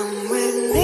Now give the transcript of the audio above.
Come with me